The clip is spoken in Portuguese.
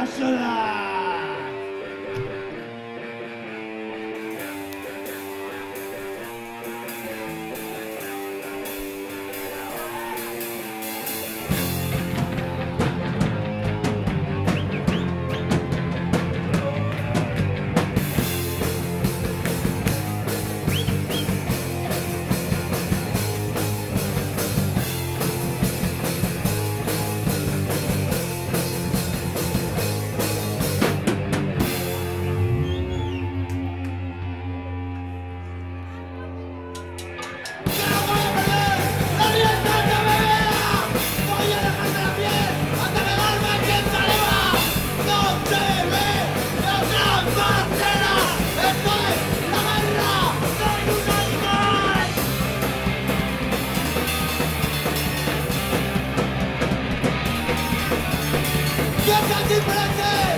らっし ¡Pedazo de